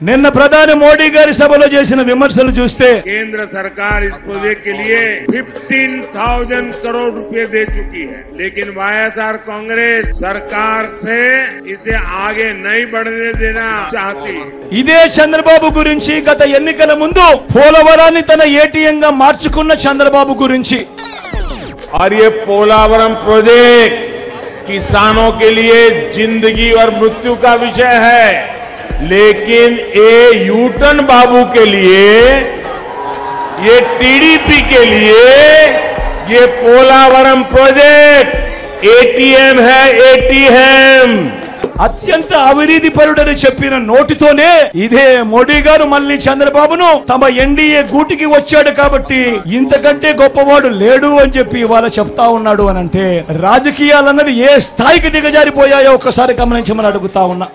నిన్న ప్రధాని మోడీ గారి సభలో చేసిన విమర్శలు చూస్తే केंद्र सरकार इस प्रोजेक्ट के लिए 15,000 करोड़ रुपए दे चुकी है लेकिन वाईएसआर कांग्रेस सरकार से इसे आगे नहीं बढ़ने देना चाहती है ఇదే చంద్రబాబు గురించి గత ఎన్నికల ముందు పోలవరాన్ని తన ఏటీఎం గా మార్చుకున్న చంద్రబాబు గురించి और ये पोलावरम प्रोजेक्ट किसानों के लिए जिंदगी और मृत्यु का विषय है लेकिन ये यूटन बाबू के लिए ये टीडीपी के लिए ये पोलावरम प्रोजेक्ट एटीएम है एटीएम అత్యంత అవినీతి పరుడని చెప్పిన నోటితోనే ఇదే మోడీ గారు మళ్ళీ చంద్రబాబును తమ ఎన్డీఏ గూటికి వచ్చాడు కాబట్టి ఇంతకంటే గొప్పవాడు లేడు అని చెప్పి ఇవాళ చెప్తా ఉన్నాడు అని అంటే రాజకీయాలన్నది ఏ స్థాయికి దిగజారిపోయాయో ఒక్కసారి గమనించమని అడుగుతా ఉన్నా